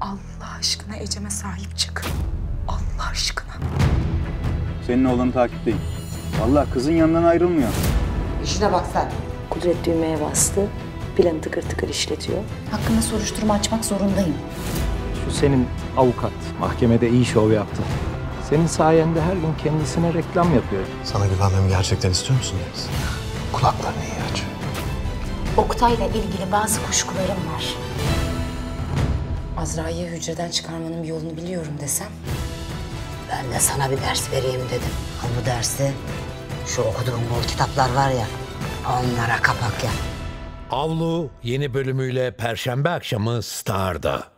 Allah aşkına Ecem'e sahip çık. Allah aşkına. Senin oğlanı takipteyim. Vallahi kızın yanından ayrılmıyor. İşine bak sen. Kudret düğmeye bastı. Planı tıkır tıkır işletiyor. Hakkında soruşturma açmak zorundayım. Şu senin avukat mahkemede iyi şov yaptı. Senin sayende her gün kendisine reklam yapıyor. Sana güvenmemi gerçekten istiyor musun Deniz? Kulaklarını iyi aç. Oktay'la ilgili bazı kuşkularım var. Azra'yı hücreden çıkarmanın bir yolunu biliyorum desem. Ben de sana bir ders vereyim dedim. Al bu dersi. Şu okuduğum bol kitaplar var ya. Onlara kapak yap. Avlu yeni bölümüyle Perşembe akşamı Star'da.